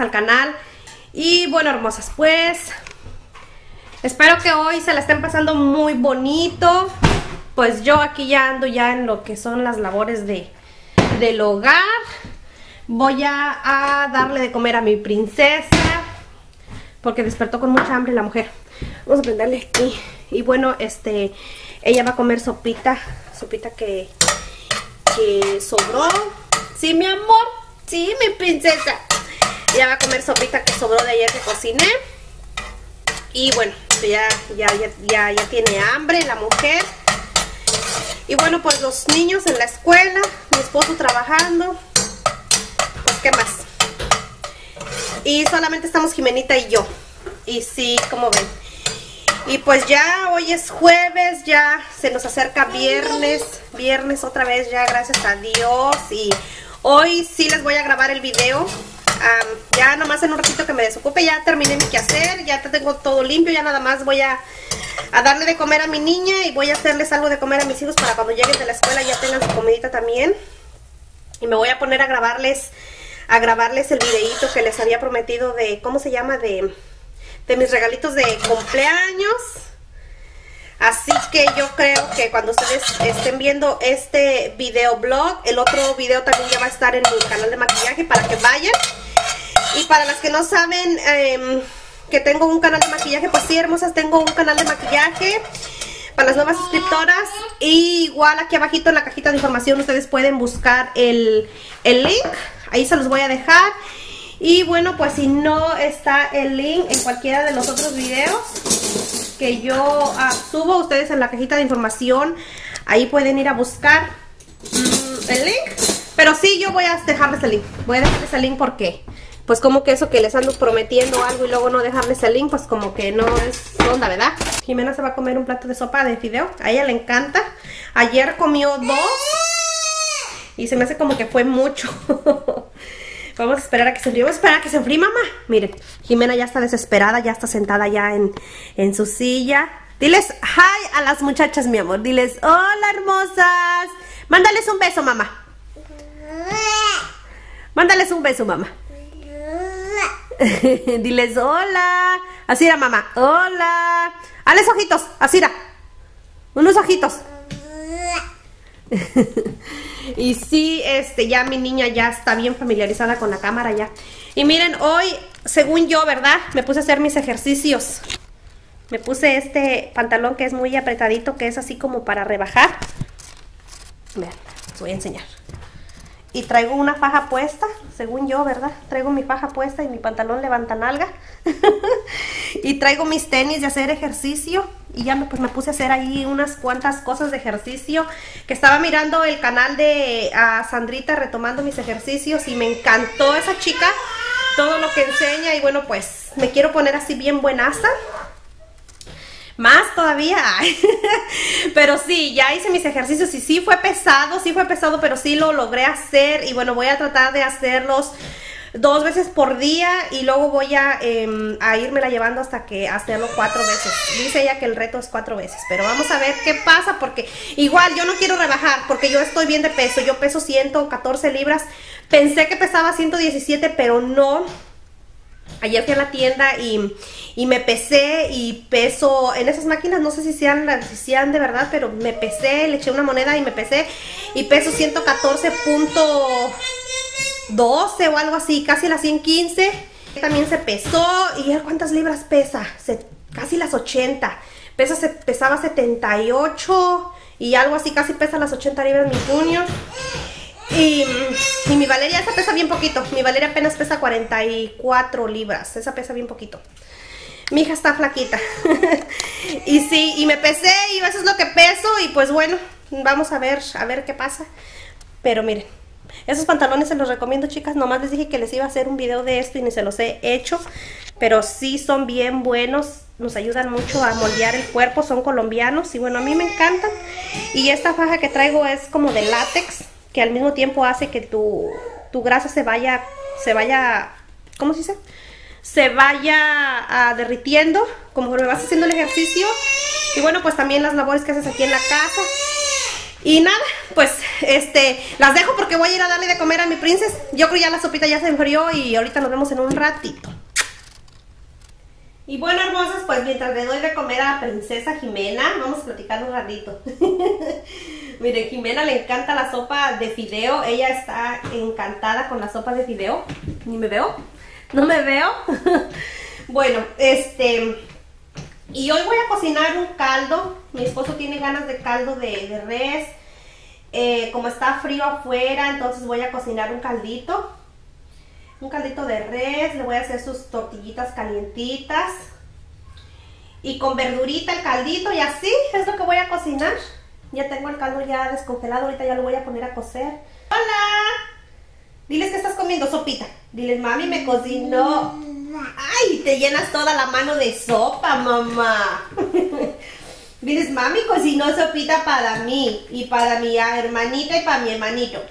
al canal. Y bueno hermosas pues espero que hoy se la estén pasando muy bonito pues yo aquí ya ando ya en lo que son las labores de del hogar. Voy a, darle de comer a mi princesa porque despertó con mucha hambre la mujer. Vamos a prenderle aquí. Y bueno este ella va a comer sopita sopita que que sobró. Sí mi amor. Sí mi princesa. Ella va a comer sopita que sobró de ayer que cociné. Y bueno, ya, ya, ya, ya, ya tiene hambre la mujer. Y bueno, pues los niños en la escuela, mi esposo trabajando. Pues, ¿qué más? Y solamente estamos Jimenita y yo. Y sí, como ven. Y pues ya hoy es jueves, ya se nos acerca viernes. Viernes otra vez ya, gracias a Dios. Y hoy sí les voy a grabar el video. Ya nomás en un ratito que me desocupe, ya terminé mi quehacer, ya tengo todo limpio, ya nada más voy a, a darle de comer a mi niña y voy a hacerles algo de comer a mis hijos para cuando lleguen de la escuela ya tengan su comidita también. Y me voy a poner a grabarles, a grabarles el videíto que les había prometido de, ¿cómo se llama? De, de mis regalitos de cumpleaños. Así que yo creo que cuando ustedes estén viendo este videoblog, el otro video también ya va a estar en mi canal de maquillaje para que vayan. Y para las que no saben em, que tengo un canal de maquillaje, pues sí, hermosas, tengo un canal de maquillaje para las nuevas suscriptoras. Y igual aquí abajito en la cajita de información ustedes pueden buscar el, el link. Ahí se los voy a dejar. Y bueno, pues si no está el link en cualquiera de los otros videos que yo ah, subo, ustedes en la cajita de información, ahí pueden ir a buscar mm, el link. Pero sí, yo voy a dejarles el link. Voy a dejarles el link porque, pues como que eso que les ando prometiendo algo y luego no dejarles el link, pues como que no es onda, ¿verdad? Jimena se va a comer un plato de sopa de fideo. A ella le encanta. Ayer comió dos. Y se me hace como que fue mucho. Vamos a esperar a que se enfríe. Vamos a esperar a que se enfríe, mamá. Miren, Jimena ya está desesperada, ya está sentada ya en, en su silla. Diles hi a las muchachas, mi amor. Diles, hola, hermosas. Mándales un beso, mamá. Mándales un beso, mamá. Diles hola. Así era, mamá. Hola. Hales ojitos. Así. Unos ojitos. y sí, este, ya mi niña ya está bien familiarizada con la cámara ya. Y miren, hoy, según yo, ¿verdad? Me puse a hacer mis ejercicios. Me puse este pantalón que es muy apretadito, que es así como para rebajar. Vean, les voy a enseñar. Y traigo una faja puesta, según yo, ¿verdad? Traigo mi faja puesta y mi pantalón levanta nalga. y traigo mis tenis de hacer ejercicio. Y ya me, pues, me puse a hacer ahí unas cuantas cosas de ejercicio. Que estaba mirando el canal de Sandrita retomando mis ejercicios. Y me encantó esa chica. Todo lo que enseña. Y bueno, pues me quiero poner así bien buenaza. Más todavía. pero sí, ya hice mis ejercicios y sí fue pesado, sí fue pesado, pero sí lo logré hacer. Y bueno, voy a tratar de hacerlos dos veces por día y luego voy a, eh, a irme la llevando hasta que hacerlo cuatro veces. Dice ella que el reto es cuatro veces, pero vamos a ver qué pasa porque igual yo no quiero rebajar porque yo estoy bien de peso, yo peso 114 libras, pensé que pesaba 117, pero no. Ayer fui a la tienda y, y, me pesé y peso en esas máquinas, no sé si sean, si sean de verdad, pero me pesé, le eché una moneda y me pesé y peso 114.12 o algo así, casi las 115. También se pesó y cuántas libras pesa, se, casi las 80. Pesa, se, pesaba 78 y algo así, casi pesa las 80 libras mi puño. Y, mi Valeria, esa pesa bien poquito. Mi Valeria apenas pesa 44 libras. Esa pesa bien poquito. Mi hija está flaquita. y sí, y me pesé y eso es lo que peso. Y pues bueno, vamos a ver, a ver qué pasa. Pero miren, Esos pantalones se los recomiendo, chicas. Nomás les dije que les iba a hacer un video de esto y ni se los he hecho. Pero sí son bien buenos. Nos ayudan mucho a moldear el cuerpo. Son colombianos y bueno, a mí me encantan. Y esta faja que traigo es como de látex. Que al mismo tiempo hace que tu, tu grasa se vaya, se vaya, ¿cómo se dice? Se vaya ah, derritiendo conforme vas haciendo el ejercicio. Y bueno, pues también las labores que haces aquí en la casa. Y nada, pues este, las dejo porque voy a ir a darle de comer a mi princesa. Yo creo ya la sopita ya se enfrió y ahorita nos vemos en un ratito. Y bueno, hermosas, pues mientras le doy de comer a la princesa Jimena, vamos a platicar un ratito. Miren, Jimena le encanta la sopa de fideo. Ella está encantada con la sopa de fideo. ¿Ni me veo? ¿No me veo? bueno, este... Y hoy voy a cocinar un caldo. Mi esposo tiene ganas de caldo de, res. Eh, como está frío afuera, entonces voy a cocinar un caldito. Un caldito de res. Le voy a hacer sus tortillitas calientitas. Y con verdurita el caldito y así es lo que voy a cocinar. Ya tengo el caldo ya descongelado. Ahorita ya lo voy a poner a cocer. ¡Hola! Diles que estás comiendo sopita. Diles, mami me cocinó. Ay, te llenas toda la mano de sopa, mamá. Diles, mami cocinó sopita para mí y para mi hermanita y para mi hermanito.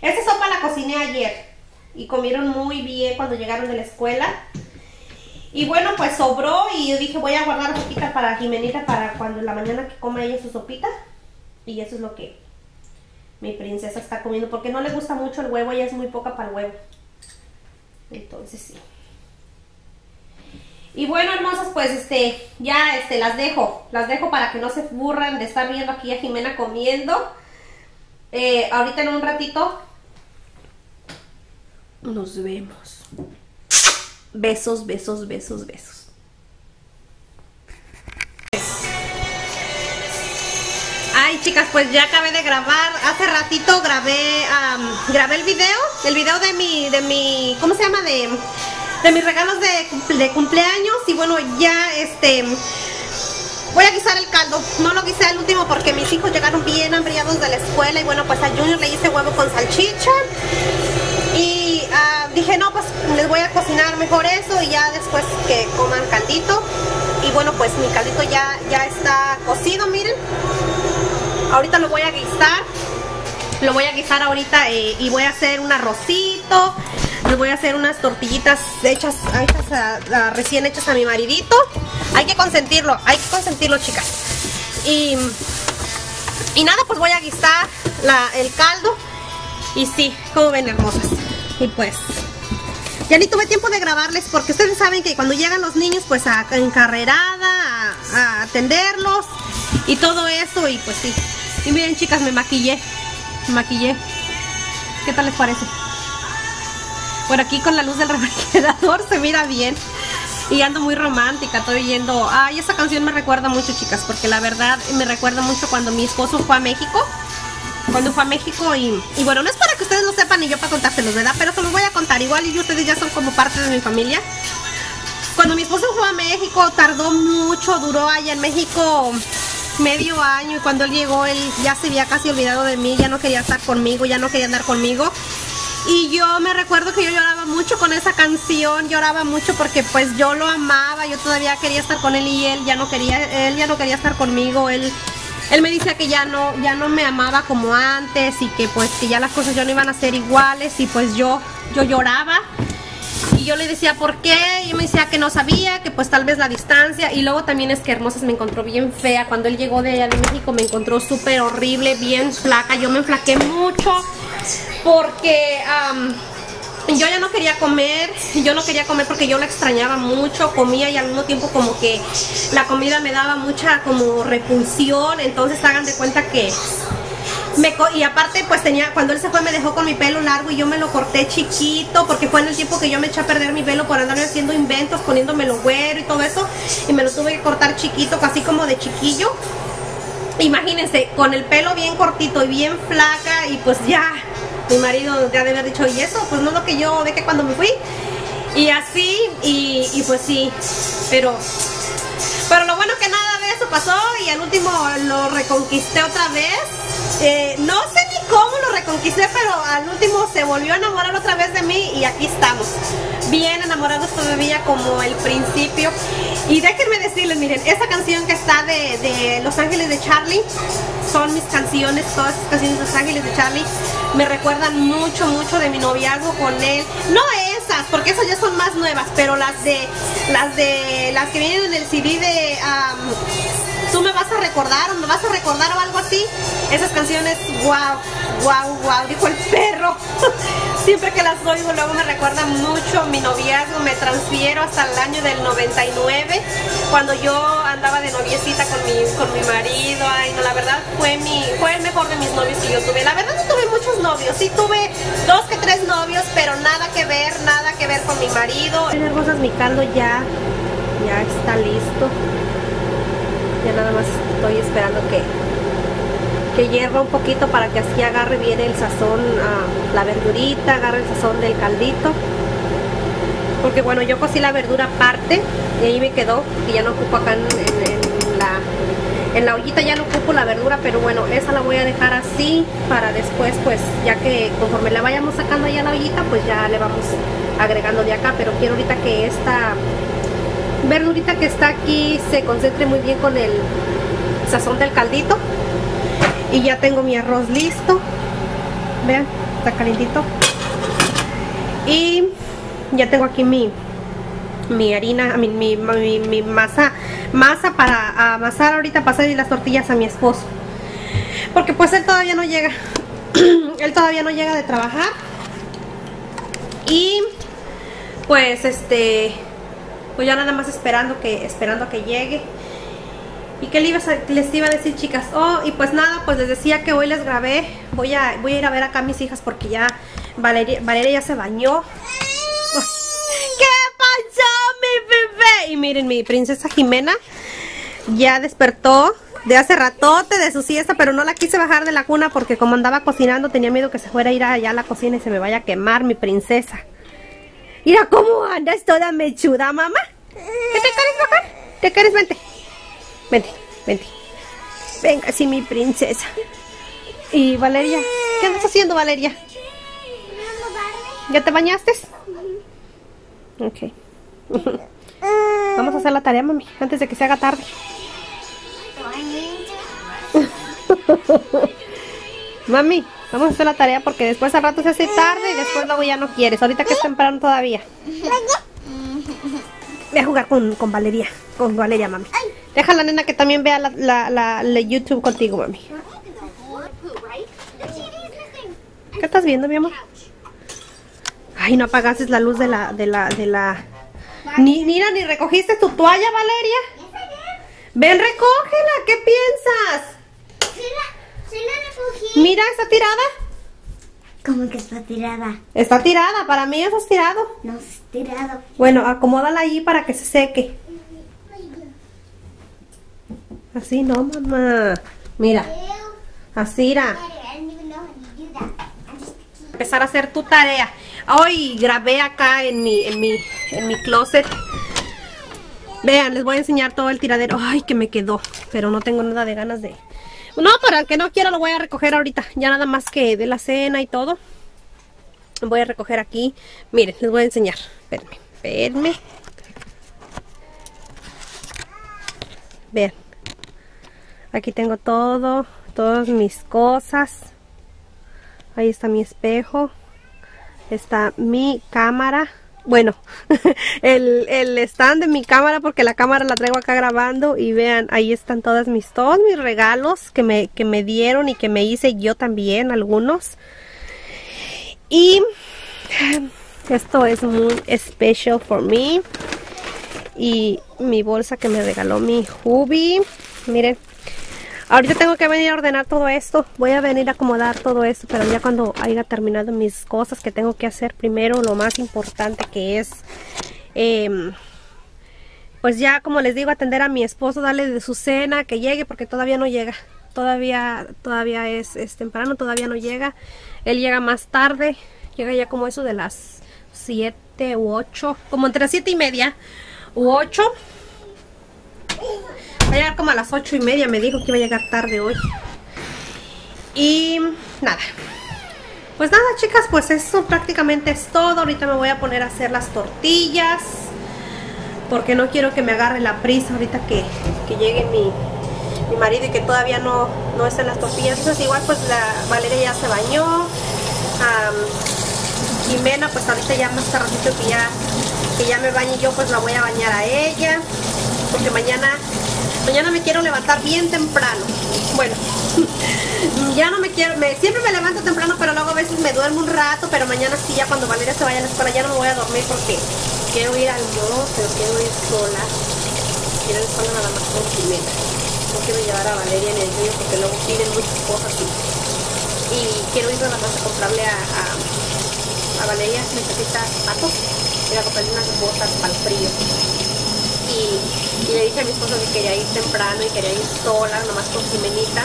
Esta sopa la cociné ayer y comieron muy bien cuando llegaron de la escuela. Y bueno, pues sobró y yo dije voy a guardar sopita para Jimenita para cuando en la mañana que coma ella su sopita. Y eso es lo que mi princesa está comiendo porque no le gusta mucho el huevo, ella es muy poca para el huevo. Entonces sí. Y bueno, hermosas, pues este, ya este, las dejo. Las dejo para que no se burran de estar viendo aquí a Jimena comiendo. Eh, ahorita en un ratito nos vemos. Besos, besos, besos, besos. Ay, chicas, pues ya acabé de grabar. Hace ratito grabé, grabé el video, el video de mi, de mi, ¿cómo se llama? De, de mis regalos de, de cumpleaños. Y bueno, ya este, voy a guisar el caldo. No lo guisé al último porque mis hijos llegaron bien hambriados de la escuela. Y bueno, pues a Junior le hice huevo con salchicha. No, pues les voy a cocinar mejor eso y ya después que coman caldito. Y bueno, pues mi caldito ya, ya está cocido, miren. Ahorita lo voy a guisar. Lo voy a guisar ahorita eh, y voy a hacer un arrocito. Le voy a hacer unas tortillitas hechas, hechas a, a, recién hechas a mi maridito. Hay que consentirlo, hay que consentirlo, chicas. Y, y nada, pues voy a guisar la, el caldo. Y sí, como ven, hermosas. Y pues, ya ni tuve tiempo de grabarles porque ustedes saben que cuando llegan los niños, pues a encarrerada, a, atenderlos y todo eso. Y pues sí. Y miren, chicas, me maquillé. Me maquillé. ¿Qué tal les parece? Por aquí con la luz del refrigerador se mira bien. Y ando muy romántica, estoy oyendo... Ay, esa canción me recuerda mucho, chicas, porque la verdad me recuerda mucho cuando mi esposo fue a México. Cuando fue a México y, y bueno, no es para que ustedes lo sepan ni yo para contárselos, ¿verdad? Pero se los voy a contar. Igual y ustedes ya son como parte de mi familia. Cuando mi esposo fue a México, tardó mucho, duró allá en México medio año y cuando él llegó él ya se había casi olvidado de mí, ya no quería estar conmigo, ya no quería andar conmigo. Y yo me recuerdo que yo lloraba mucho con esa canción, lloraba mucho porque pues yo lo amaba, yo todavía quería estar con él y él ya no quería, él ya no quería estar conmigo, él, él me decía que ya no, ya no me amaba como antes y que pues que ya las cosas ya no iban a ser iguales y pues yo, yo lloraba. Y yo le decía, ¿por qué? Y me decía que no sabía, que pues tal vez la distancia. Y luego también es que Hermosas me encontró bien fea. Cuando él llegó de allá de México me encontró súper horrible, bien flaca. Yo me enflaqué mucho porque yo ya no quería comer. Yo no quería comer porque yo la extrañaba mucho. Comía y al mismo tiempo como que la comida me daba mucha como repulsión. Entonces hagan de cuenta que me, y aparte pues tenía, cuando él se fue me dejó con mi pelo largo y yo me lo corté chiquito porque fue en el tiempo que yo me eché a perder mi pelo por andar haciendo inventos, poniéndomelo güero y todo eso y me lo tuve que cortar chiquito, casi como de chiquillo. Imagínense, con el pelo bien cortito y bien flaca y pues ya, mi marido ya debe haber dicho, y eso, pues no lo que yo dejé cuando me fui. Y así, y, y pues sí, pero, pero lo bueno que nada de eso pasó y al último lo reconquisté otra vez. Eh, no sé ni cómo lo reconquisté, pero al último se volvió a enamorar otra vez de mí y aquí estamos. Bien enamorados todavía como el principio. Y déjenme decirles, miren, esta canción que está de, de Los Ángeles de Charlie, son mis canciones, todas estas canciones de Los Ángeles de Charlie, me recuerdan mucho, mucho de mi noviazgo con él. No esas, porque esas ya son más nuevas, pero las de, las de, las que vienen en el CD de... Tú me vas a recordar o me vas a recordar o algo así. Esas canciones, wow, wow, wow, dijo el perro. Siempre que las oigo luego me recuerdan mucho mi noviazgo, me transfiero hasta el año del 99, cuando yo andaba de noviecita con mi, con mi marido. Ay, no, la verdad fue mi, fue el mejor de mis novios que yo tuve. La verdad no tuve muchos novios, sí tuve dos que tres novios, pero nada que ver, nada que ver con mi marido. Hermosas, mi caldo ya, ya está listo. Ya nada más estoy esperando que, que hierva un poquito para que así agarre bien el sazón, ah, la verdurita, agarre el sazón del caldito. Porque bueno, yo cocí la verdura aparte y ahí me quedó, que ya no ocupo acá en, en- la, en la ollita ya no ocupo la verdura, pero bueno, esa la voy a dejar así para después, pues ya que conforme la vayamos sacando allá a la ollita, pues ya le vamos agregando de acá, pero quiero ahorita que esta verdurita que está aquí se concentre muy bien con el sazón del caldito y ya tengo mi arroz listo. Vean está calientito. Y ya tengo aquí mi mi harina mi- mi masa masa para amasar ahorita para hacer las tortillas a mi esposo. Porque pues él todavía no llega. Él todavía no llega de trabajar. Y pues este pues ya nada más esperando que esperando a que llegue y que les iba, a, les iba a decir chicas oh y pues nada pues les decía que hoy les grabé voy a voy a ir a ver acá a mis hijas porque ya Valeria, Valeria ya se bañó ¿Qué pasó mi bebé? Y miren mi princesa Jimena ya despertó de hace ratote de su siesta, pero no la quise bajar de la cuna porque como andaba cocinando tenía miedo que se fuera a ir allá a la cocina y se me vaya a quemar mi princesa. Mira cómo andas toda mechuda, mamá. ¿Qué te quieres bajar? ¿Te quieres? Vente. Vente, vente. Venga, sí, mi princesa. Y Valeria, ¿qué andas haciendo, Valeria? ¿Ya te bañaste? Ok. Vamos a hacer la tarea, mami, antes de que se haga tarde. Mami, vamos a hacer la tarea porque después al rato se hace tarde y después luego ya no quieres. Ahorita que es temprano todavía. Voy a jugar con, con Valeria. Con Valeria, mami. Deja a la nena que también vea la, la, la- la YouTube contigo, mami. ¿Qué estás viendo, mi amor? Ay, no apagaste la luz de la, de la, de la... Ni, mira, ni recogiste tu toalla, Valeria. Ven, recógela, ¿qué piensas? Sí la, sí la recogí. Mira, está tirada. ¿Cómo que está tirada? Está tirada, para mí eso es tirado. No, es tirado. Bueno, acomódala ahí para que se seque. Así no, mamá. Mira, así irá. Empezar a hacer tu tarea. Hoy grabé acá en mi, en mi, en mi closet. Vean, les voy a enseñar todo el tiradero. Ay, que me quedó. Pero no tengo nada de ganas de... No, para el que no quiera lo voy a recoger ahorita. Ya nada más que de la cena y todo. Voy a recoger aquí. Miren, les voy a enseñar. Espérenme, espérenme. Vean. Aquí tengo todo, todas mis cosas. Ahí está mi espejo. Está mi cámara. Bueno, el, el stand de mi cámara porque la cámara la traigo acá grabando y vean, ahí están todas mis, todos mis regalos que me, que me dieron y que me hice yo también, algunos. Y esto es muy special for me. Y mi bolsa que me regaló mi hubby. Miren. Ahorita tengo que venir a ordenar todo esto. Voy a venir a acomodar todo esto. Pero ya cuando haya terminado mis cosas que tengo que hacer primero. Lo más importante que es... em, pues ya como les digo atender a mi esposo. Darle de su cena. Que llegue porque todavía no llega. Todavía, todavía es, es temprano. Todavía no llega. Él llega más tarde. Llega ya como eso de las 7 u 8. Como entre las 7 y media u 8. Va a llegar como a las 8 y media. Me dijo que iba a llegar tarde hoy. Y nada. Pues nada, chicas, pues eso prácticamente es todo. Ahorita me voy a poner a hacer las tortillas. Porque no quiero que me agarre la prisa ahorita que, que llegue mi, mi marido y que todavía no, no estén las tortillas. Entonces igual pues la Valeria ya se bañó. Am, Jimena pues ahorita ya más tardito que ya, que ya me bañe yo pues la voy a bañar a ella. Porque mañana, mañana me quiero levantar bien temprano. Bueno, ya no me quiero, me, siempre me levanto temprano, pero luego a veces me duermo un rato, pero mañana sí, ya cuando Valeria se vaya a la escuela ya no me voy a dormir porque quiero ir al pero quiero ir sola. Quiero ir sola nada más con Jimena. No quiero llevar a Valeria en el río porque luego piden muchas cosas y, y quiero ir nada más a comprarle a, a, a Valeria, necesita zapatos, ir a comprarle unas botas para el frío. Y, y le dije a mi esposo que quería ir temprano y quería ir sola, nomás con Jimenita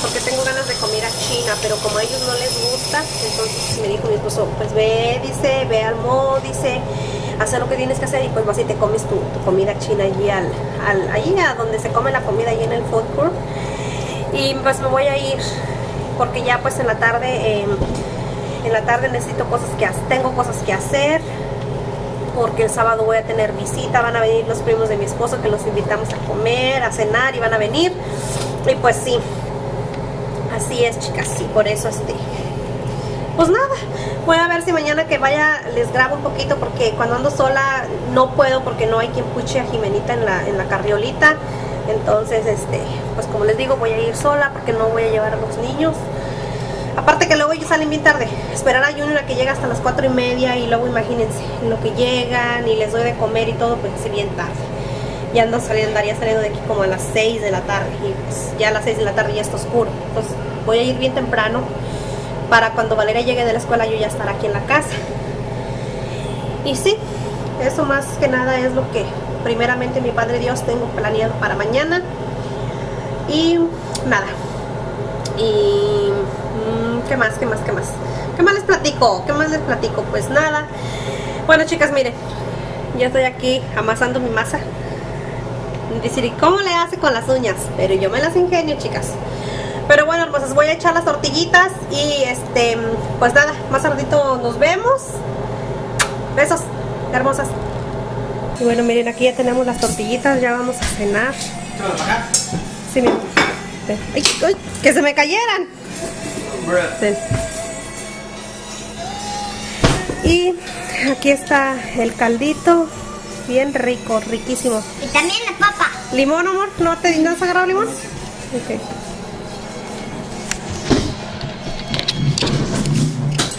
porque tengo ganas de comida china, pero como a ellos no les gusta, entonces me dijo mi esposo, pues ve, dice, ve al mall, dice, haz lo que tienes que hacer y pues vas y te comes tu, comida china allí, al, al, allí a donde se come la comida, allí en el food court. Y pues me voy a ir, porque ya pues en la tarde, eh, en la tarde necesito cosas que hacer, tengo cosas que hacer, porque el sábado voy a tener visita, van a venir los primos de mi esposo que los invitamos a comer, a cenar y van a venir. Y pues sí, Así es, chicas, sí, por eso este. Pues nada, voy a ver si mañana que vaya les grabo un poquito porque cuando ando sola no puedo porque no hay quien puche a Jimenita en la, en la carriolita. Entonces, este, pues como les digo, voy a ir sola porque no voy a llevar a los niños. Aparte que luego ellos salen bien tarde. Esperar a Junior a que llegue hasta las cuatro y media y luego imagínense, en lo que llegan y les doy de comer y todo, pues es bien tarde ya ando saliendo, andaría saliendo de aquí como a las 6 de la tarde y pues ya a las 6 de la tarde ya está oscuro. Entonces voy a ir bien temprano para cuando Valeria llegue de la escuela yo ya estar aquí en la casa. Y sí, eso más que nada es lo que primeramente mi Padre Dios tengo planeado para mañana. Y nada. Y mm, ¿qué más? ¿Qué más? ¿Qué más? ¿Qué más les platico? ¿Qué más les platico? Pues nada. Bueno, chicas, miren. Ya estoy aquí amasando mi masa. Decir, ¿y cómo le hace con las uñas? Pero yo me las ingenio, chicas. Pero bueno, hermosas, voy a echar las tortillitas y este, pues nada, más tardito nos vemos. Besos, hermosas. Y bueno, miren, aquí ya tenemos las tortillitas, ya vamos a cenar. Sí, miren. Ay, ay, que se me cayeran. Y aquí está el caldito, bien rico, riquísimo. Y también la papa. ¿Limón, amor? ¿No te no has agarrado limón? Ok.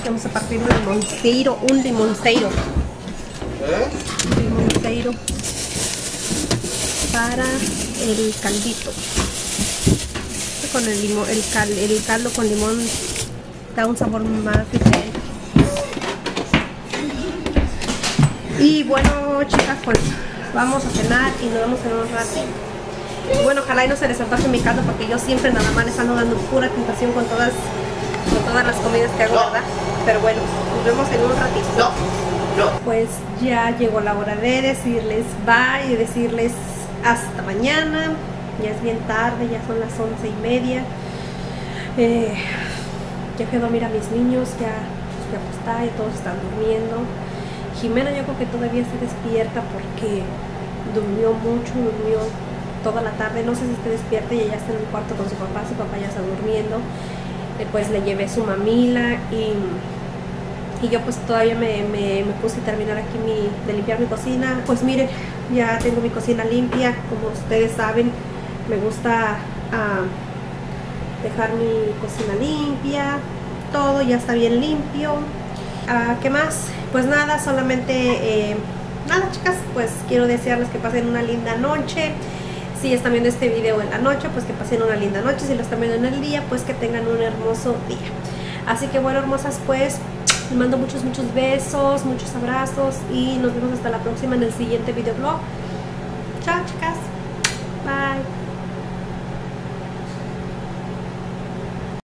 Vamos a partir un limoncero, un limoncero. Un limoncero para el caldito. Con el, limón, el, cal- el caldo con limón da un sabor más diferente. Y bueno, chicas, pues vamos a cenar y nos vemos en un ratito. Y bueno, ojalá y no se les antoje mi caldo porque yo siempre nada más les ando dando pura tentación con todas, con todas las comidas que hago, ¿verdad? Pero bueno, nos vemos en un ratito. Pues ya llegó la hora de decirles bye y decirles hasta mañana. Ya es bien tarde, ya son las once y media. Eh, ya fui a dormir a mis niños, ya los fui a acostar y todos están durmiendo. Jimena yo creo que todavía está despierta porque durmió mucho, durmió toda la tarde, no sé si está despierta y ella está en el cuarto con su papá, su papá ya está durmiendo. Después le llevé su mamila y, y yo pues todavía me, me- me puse a terminar aquí mi, de limpiar mi cocina. Pues miren, ya tengo mi cocina limpia, como ustedes saben, me gusta ah, dejar mi cocina limpia, todo ya está bien limpio. Ah, ¿Qué más? Pues nada, solamente eh, nada chicas, pues quiero desearles que pasen una linda noche. Si están viendo este video en la noche, pues que pasen una linda noche. Si lo están viendo en el día, pues que tengan un hermoso día. Así que bueno, hermosas, pues les mando muchos, muchos besos, muchos abrazos y nos vemos hasta la próxima en el siguiente videoblog. Chao chicas.